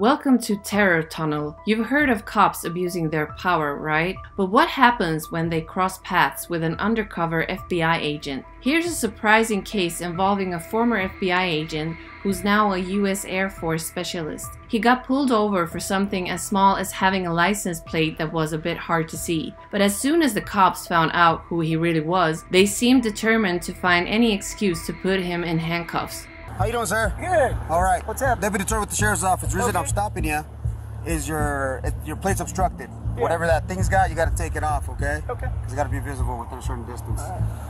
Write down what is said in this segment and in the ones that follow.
Welcome to Terror Tunnel. You've heard of cops abusing their power, right? But what happens when they cross paths with an undercover FBI agent? Here's a surprising case involving a former FBI agent who's now a US Air Force specialist. He got pulled over for something as small as having a license plate that was a bit hard to see. But as soon as the cops found out who he really was, they seemed determined to find any excuse to put him in handcuffs. How you doing, sir? Good. All right. What's up? Deputy Troy with the sheriff's office. The reason Okay. I'm stopping you is your your plate's obstructed. Whatever that thing's got, you got to take it off, okay? Okay. Because it got to be visible within a certain distance.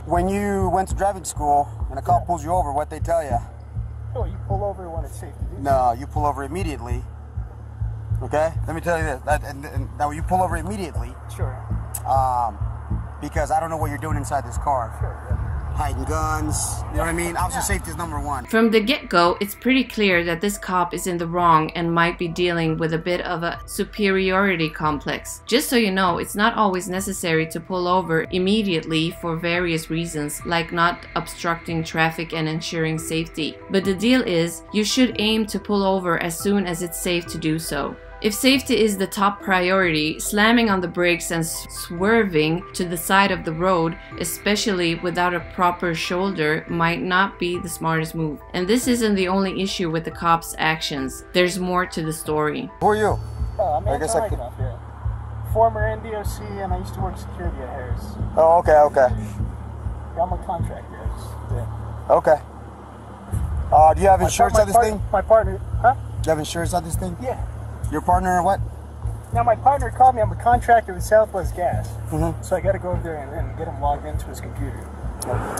When you went to driving school and a cop pulls you over, what they tell you? Oh, you pull over when it's safe to do. No, you pull over immediately. Okay. Let me tell you this. That, and, and now you pull over immediately Sure. um, because I don't know what you're doing inside this car. Sure. Yeah. Hiding guns. You know what I mean? Officer safety is number one. From the get go, it's pretty clear that this cop is in the wrong and might be dealing with a bit of a superiority complex. Just so you know, it's not always necessary to pull over immediately for various reasons, like not obstructing traffic and ensuring safety. But the deal is, you should aim to pull over as soon as it's safe to do so. If safety is the top priority, slamming on the brakes and swerving to the side of the road, especially without a proper shoulder, might not be the smartest move. And this isn't the only issue with the cops' actions. There's more to the story. Who are you? Oh, I'm I guess I Anton could- Eichhoff, yeah. Former NDOC, and I used to work security at Harrah's. Oh, okay, okay, Yeah, I'm a contractor. Yeah. okay. Uh, do you have insurance par- on this my thing? My partner, huh? Do you have insurance on this thing? Yeah. Your partner or what? Now my partner called me. I'm a contractor with Southwest Gas, Mhm. so I got to go over there and, and get him logged into his computer.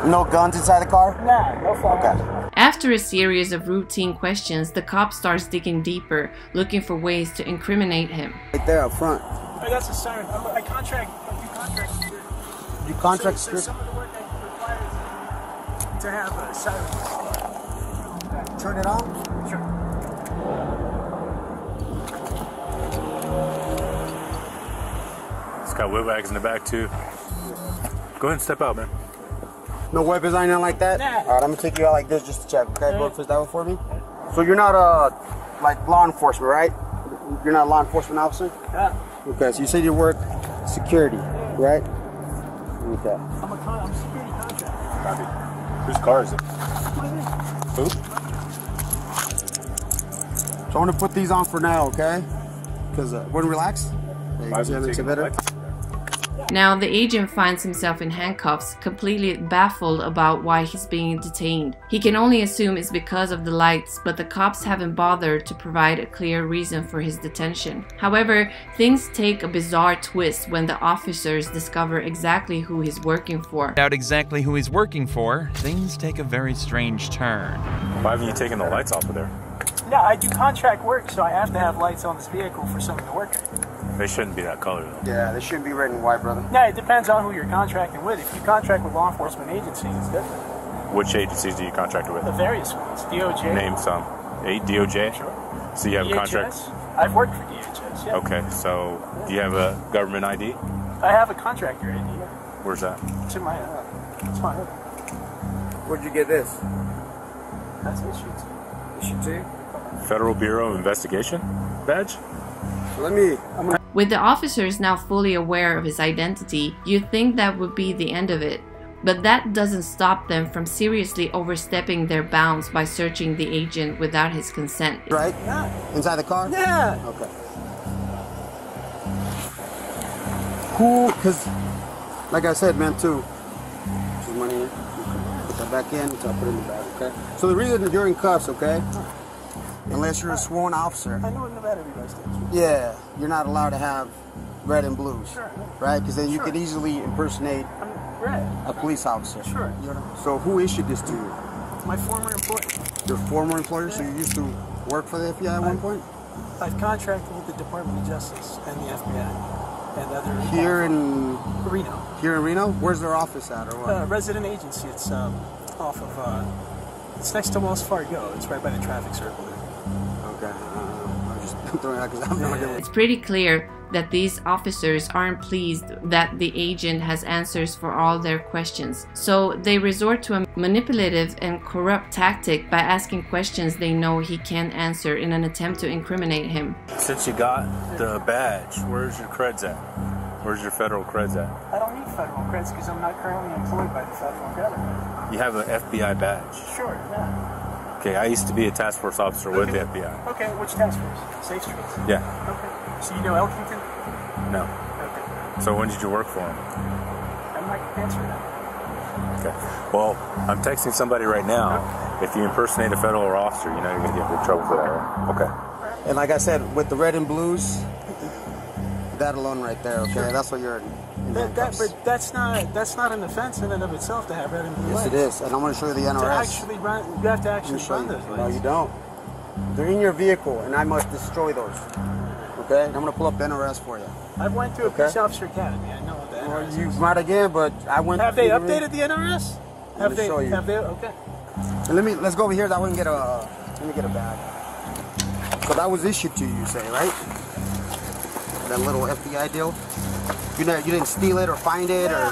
No guns inside the car? Nah, no phone. Okay. After a series of routine questions, the cop starts digging deeper, looking for ways to incriminate him. Right there up front. Oh, that's a siren. I'm, I contract. I do contract security. You contract so, so some of the work I requires to have a siren. Turn it on. Sure. Got wig wags in the back too. Go ahead and step out, man. No weapons or anything like that? Nah. Alright, I'm gonna take you out like this just to check, okay? Go fist that one for me. So you're not uh like law enforcement, right? You're not a law enforcement officer? Yeah. Okay, so you said you work security, right? Okay. I'm a con- I'm a security contractor. Copy. Whose car is it? Who? So I'm gonna put these on for now, okay? Because uh, when relax. There you Might see well that makes it better. Lights. Now, the agent finds himself in handcuffs, completely baffled about why he's being detained. He can only assume it's because of the lights, but the cops haven't bothered to provide a clear reason for his detention. However, things take a bizarre twist when the officers discover exactly who he's working for. out exactly who he's working for, things take a very strange turn. Why haven't you taken the lights off of there? Yeah, I do contract work, so I have to have lights on this vehicle for some of the work I. They shouldn't be that color though. Yeah, they shouldn't be red and white, brother. Yeah, it depends on who you're contracting with. If you contract with law enforcement agencies, it's different. Which agencies do you contract with? The various ones. DOJ. Name some. A DOJ. Sure. So you have a DHS. contract. I've worked for DHS, yeah. Okay, so do you have a government ID? I have a contractor ID. Where's that? It's in my, uh, it's my hood. Where'd you get this? That's issue two. Issue two. Federal Bureau of Investigation badge? Let me. I'm gonna. With the officers now fully aware of his identity, you'd think that would be the end of it. But that doesn't stop them from seriously overstepping their bounds by searching the agent without his consent. Right? Yeah. Inside the car? Yeah. Okay. Who? Because, like I said, man, too. There's money here. Put that back in. So I'll put it in the bag. Okay. So the reason that you're in cuffs, okay? Unless you're a sworn officer, I know in Nevada everybody states. yeah, you're not allowed to have red and blues, Sure. right? Because then you Sure. could easily impersonate a police officer. Sure. You know? So who issued this to you? My former employer. Your former employer? So you used to work for the FBI at one point? I've contracted with the Department of Justice and the FBI and other Here in Reno. here in Reno? Where's their office at, or what? Uh, resident agency. It's um, off of. Uh, it's next to Wells Fargo. It's right by the traffic circle there. Okay. Uh, I'm just I'm throwing it out because I have no idea. It's pretty clear that these officers aren't pleased that the agent has answers for all their questions. So they resort to a manipulative and corrupt tactic by asking questions they know he can't answer in an attempt to incriminate him. Since you got the badge, where's your creds at? Where's your federal creds at? I don't need federal creds because I'm not currently employed by the federal government. You have an FBI badge. Sure, yeah. Okay, I used to be a task force officer with the FBI. Okay, which task force? Safe Streets. Yeah, Okay. So you know Elkington? no. Okay. So when did you work for him? I'm not answering that. Okay. Well, I'm texting somebody right now. If you impersonate a federal officer, you know you're gonna get in trouble for that. Right? Okay. And like I said, with the red and blues, that alone right there, okay? That's what you're That, that, but that's not that's not an offense in and of itself to have red and blue yes, it lights. is. And I'm going to show you the NRS. To NRS. actually run, you have to actually run those No, you don't. They're in your vehicle, and I must destroy those. Okay? And I'm going to pull up the NRS for you. I went to a Okay. police officer academy. I know what that Or is. you might again, but I went. Have they through- updated the NRS? Let Have me they? show you. Have they? Okay. And let me let's go over here. That we can get a let me get a bag. So that was issued to you, you say, right? That little FBI deal. You know, you didn't steal it or find it or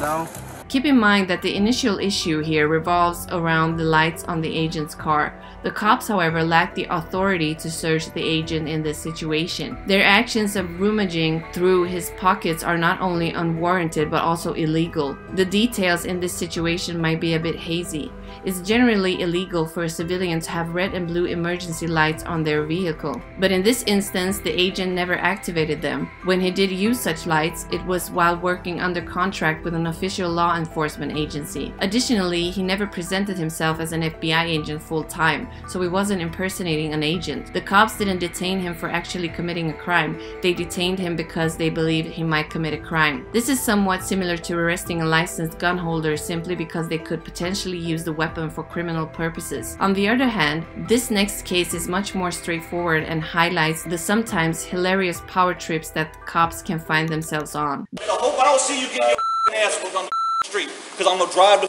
no. Keep in mind that the initial issue here revolves around the lights on the agent's car. The cops, however, lack the authority to search the agent in this situation. Their actions of rummaging through his pockets are not only unwarranted but also illegal. The details in this situation might be a bit hazy. It's generally illegal for a civilian to have red and blue emergency lights on their vehicle. But in this instance, the agent never activated them. When he did use such lights, it was while working under contract with an official law enforcement agency. Additionally, he never presented himself as an FBI agent full time, so he wasn't impersonating an agent. The cops didn't detain him for actually committing a crime, they detained him because they believed he might commit a crime. This is somewhat similar to arresting a licensed gun holder simply because they could potentially use the weapon for criminal purposes. On the other hand, this next case is much more straightforward and highlights the sometimes hilarious power trips that cops can find themselves on. I hope I don't see you get your ass on the street, because I'm gonna drive the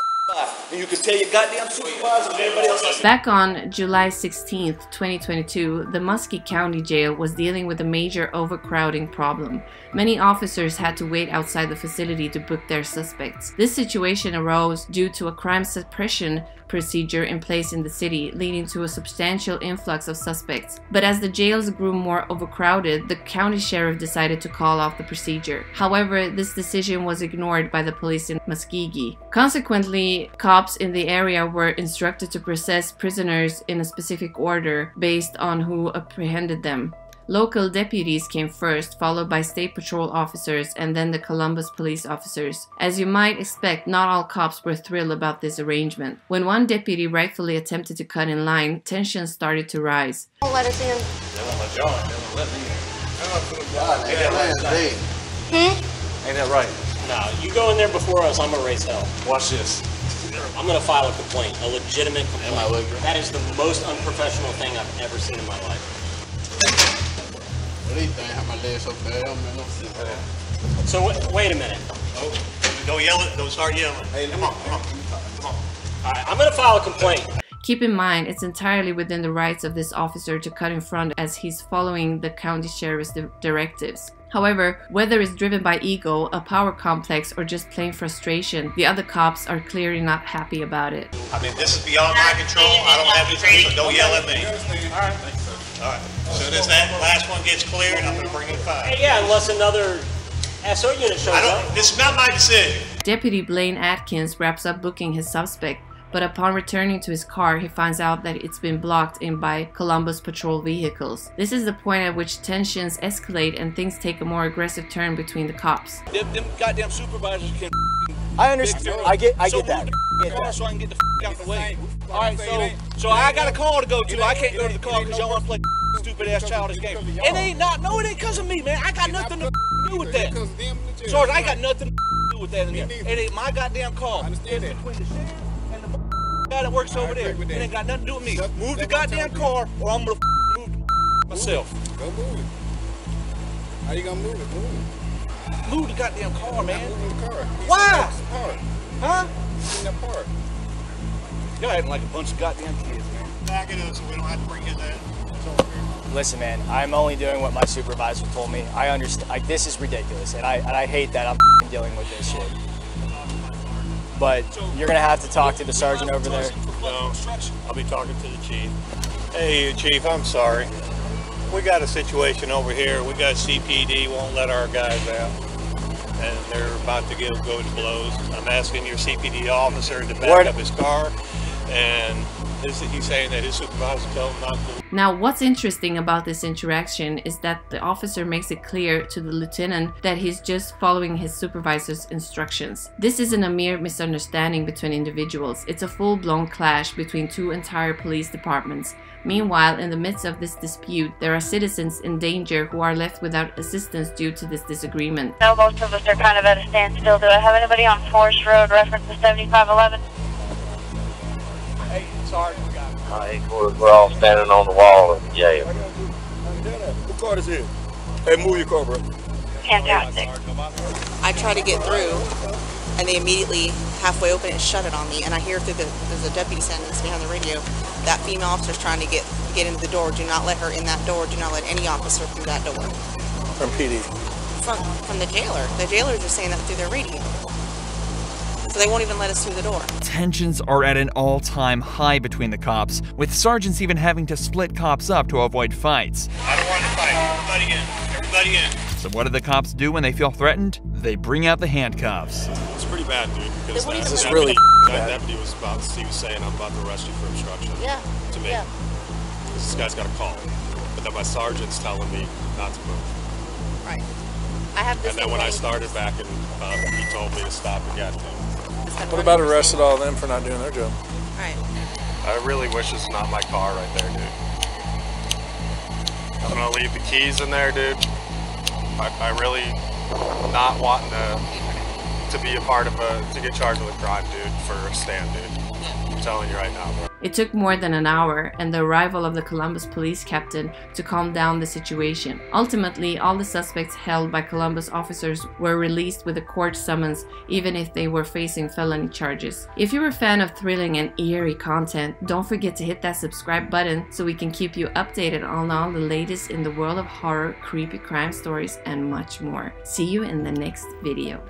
and you can tell your goddamn everybody else Back on July 16, 2022, the Muscogee County Jail was dealing with a major overcrowding problem. Many officers had to wait outside the facility to book their suspects. This situation arose due to a crime suppression procedure in place in the city, leading to a substantial influx of suspects. But as the jails grew more overcrowded, the county sheriff decided to call off the procedure. However, this decision was ignored by the police in Muscogee. Consequently, cops in the area were instructed to process prisoners in a specific order based on who apprehended them. Local deputies came first, followed by state patrol officers and then the Columbus police officers. As you might expect, not all cops were thrilled about this arrangement. When one deputy rightfully attempted to cut in line, tensions started to rise. Won't let us in. Ain't that right? Nah, you go in there before us, I'm gonna raise hell. Watch this. I'm gonna file a complaint, a legitimate complaint. Am I looking? That is the most unprofessional thing I've ever seen in my life. What do you think? How my legs so bad? I'm no. So wait, wait a minute. Oh, don't yell it, don't start yelling. Hey, come on, come on, come on. All right, I'm gonna file a complaint. Keep in mind, it's entirely within the rights of this officer to cut in front as he's following the county sheriff's di- directives. However, whether it's driven by ego, a power complex, or just plain frustration, the other cops are clearly not happy about it. I mean, this is beyond my control, I don't have anything, so don't yell at me. All right. All right, soon as that last one gets cleared, I'm gonna bring in five. Hey, yeah, unless another SO unit shows I up. don't, this is not my decision. Deputy Blaine Atkins wraps up booking his suspect, but upon returning to his car, he finds out that it's been blocked in by Columbus patrol vehicles. This is the point at which tensions escalate and things take a more aggressive turn between the cops. Them, them goddamn supervisors can. I understand. I get. I so get that. move I the get car that. So I can get the out the way. All right, so so I got a call to go to. I can't go to the car because y'all want to play stupid ass childish game. It ain't not. No, it ain't cause of me, man. I got nothing to do with that. Sarge, I got nothing to do with that in there. It ain't my goddamn call. It's between the sheriff and the guy that works over there. It ain't got nothing to do with me. Move the goddamn car, or I'm gonna move the myself. Go move it. How you gonna move it? Move it. Move the goddamn car, man. Move the car. Why? It's apart. Huh? It's apart. Y'all acting like a bunch of goddamn kids, man. Back it up so we don't have to bring his ass. Listen, man, I'm only doing what my supervisor told me. I understand. Like, this is ridiculous, and I and I hate that I'm dealing with this shit. But you're gonna have to talk to the sergeant over there. No, I'll be talking to the chief. Hey, chief, I'm sorry. We got a situation over here. We got CPD won't let our guys out, and they're about to get go to blows. I'm asking your CPD officer to back up his car, and his, he's saying that his supervisor told him not to. Now, what's interesting about this interaction is that the officer makes it clear to the lieutenant that he's just following his supervisor's instructions. This isn't a mere misunderstanding between individuals, it's a full blown clash between two entire police departments. Meanwhile, in the midst of this dispute, there are citizens in danger who are left without assistance due to this disagreement. No, most of us are kind of at a standstill. Do I have anybody on Forest Road reference to 7511? Hey, sergeant, we got. I think we're, we're all standing on the wall of the jail. What car is it? Hey, move your car, bro. Fantastic. I try to get through, and they immediately halfway open it shut it on me. And I hear through the there's a deputy standing next to me on the radio. That female officer's trying to get get into the door. Do not let her in that door. Do not let any officer through that door. From PD. From from the jailer. The jailers are saying that through their radio. So they won't even let us through the door. Tensions are at an all time high between the cops, with sergeants even having to split cops up to avoid fights. I don't want to fight. Everybody in. Everybody in. So, what do the cops do when they feel threatened? They bring out the handcuffs. It's pretty bad, dude. Because They wouldn't that even deputy, really that deputy was about. He was saying, "I'm about to arrest you for obstruction." Yeah. To me. Yeah. This guy's got a call, but then my sergeant's telling me not to move. Right. I have this. And then when I started backing up, uh, he told me to stop and get to him. What about arrested all of them for not doing their job? Right. I really wish it's not my car right there, dude. I'm gonna leave the keys in there, dude. I, I really not wanting to to be a part of a to get charged with a crime, dude, for a stand, dude. Telling you right now. It took more than an hour and the arrival of the Columbus police captain to calm down the situation. Ultimately, all the suspects held by Columbus officers were released with a court summons, even if they were facing felony charges. If you're a fan of thrilling and eerie content, don't forget to hit that subscribe button so we can keep you updated on all the latest in the world of horror, creepy crime stories, and much more. See you in the next video.